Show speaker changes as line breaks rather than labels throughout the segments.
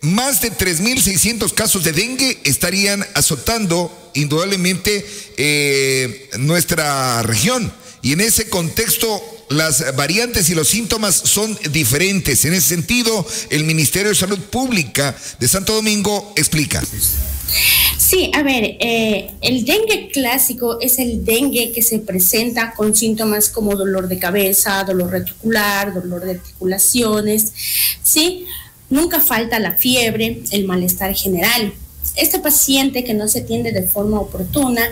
más de 3.600 casos de dengue estarían azotando indudablemente eh, nuestra región. Y en ese contexto las variantes y los síntomas son diferentes. En ese sentido, el Ministerio de Salud Pública de Santo Domingo explica.
Sí, a ver, eh, el dengue clásico es el dengue que se presenta con síntomas como dolor de cabeza, dolor reticular, dolor de articulaciones, ¿sí? Nunca falta la fiebre, el malestar general. Este paciente que no se atiende de forma oportuna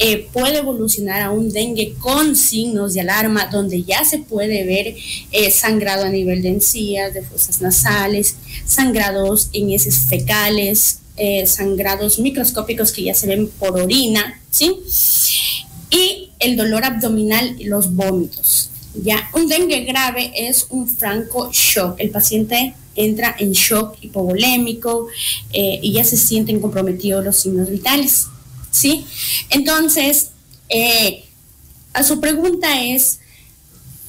eh, puede evolucionar a un dengue con signos de alarma, donde ya se puede ver eh, sangrado a nivel de encías, de fosas nasales, sangrados en heces fecales, eh, sangrados microscópicos que ya se ven por orina, ¿sí? Y el dolor abdominal y los vómitos. Ya, un dengue grave es un franco shock. El paciente entra en shock hipovolémico eh, y ya se sienten comprometidos los signos vitales. ¿sí? Entonces, eh, a su pregunta es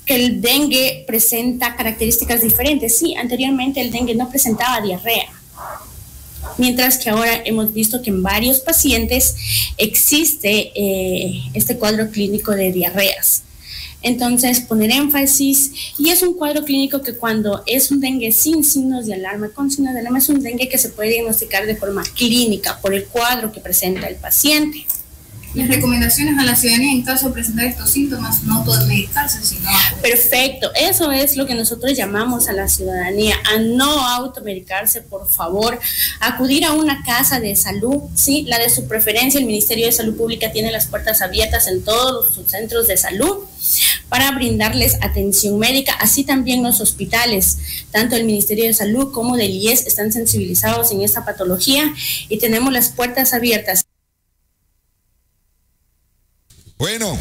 que el dengue presenta características diferentes. Sí, anteriormente el dengue no presentaba diarrea, mientras que ahora hemos visto que en varios pacientes existe eh, este cuadro clínico de diarreas. Entonces, poner énfasis, y es un cuadro clínico que cuando es un dengue sin signos de alarma, con signos de alarma, es un dengue que se puede diagnosticar de forma clínica por el cuadro que presenta el paciente.
Las recomendaciones a la ciudadanía en caso de presentar estos síntomas, no todo medicarse, sino...
Perfecto, eso es lo que nosotros llamamos a la ciudadanía, a no automedicarse, por favor, acudir a una casa de salud, sí, la de su preferencia, el Ministerio de Salud Pública tiene las puertas abiertas en todos los centros de salud para brindarles atención médica, así también los hospitales, tanto el Ministerio de Salud como del IES están sensibilizados en esta patología y tenemos las puertas abiertas.
Bueno,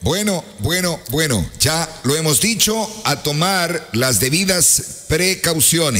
bueno, bueno, bueno, ya lo hemos dicho, a tomar las debidas precauciones.